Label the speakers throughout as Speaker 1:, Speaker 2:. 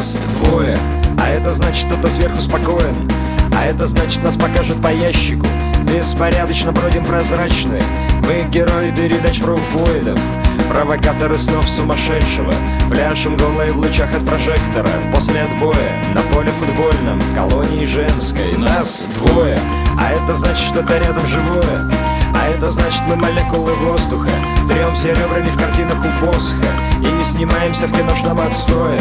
Speaker 1: Нас двое, а это значит, кто-то сверху спокоен. А это значит, нас покажут по ящику. Беспорядочно бродим прозрачные. Мы герои передач про уфоидов Провокаторы снов сумасшедшего. Пляшем голые в лучах от прожектора. После отбоя. На поле футбольном. В колонии женской. Нас двое, а это значит, что-то рядом живое. А это значит мы молекулы воздуха. Тремся ребрами в картинах у посоха. И не снимаемся в киношном отстое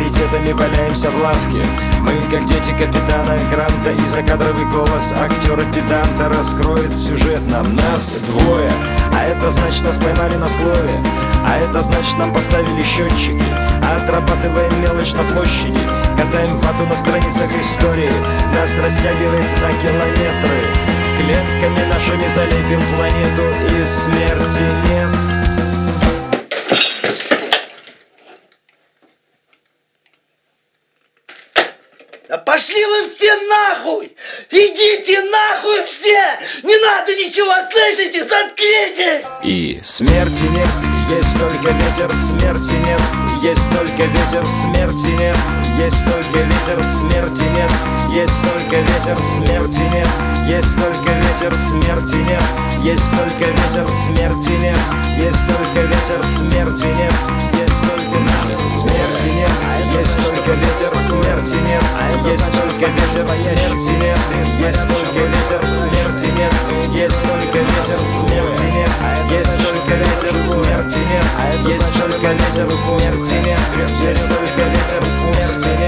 Speaker 1: Раритетами валяемся в лавке. Мы как дети капитана Гранта И закадровый голос актера педанта Раскроет сюжет нам. Нас двое А это значит нас поймали на слове. А это значит нам поставили счетчики. Отрабатываем мелочь на площади. Катаем вату на страницах истории. Нас растягивает на километры. Клетками нашими залепим планету И смерти нет
Speaker 2: пошли вы все нахуй! Идите нахуй все! Не надо ничего, слышите? Заткнитесь!
Speaker 1: И смерти нет, есть только ветер, смерти нет Есть только ветер, смерти нет Есть только ветер, смерти нет Есть только ветер, смерти нет Есть только ветер, смерти нет Есть только ветер, смерти нет Есть только ветер, смерти нет Есть только нас, смерти нет только ветер, смерти нет. Есть только ветер, смерти нет. Есть только ветер, смерти нет. Есть только ветер, смерти нет. Есть только ветер, смерти нет. Есть только ветер, смерти нет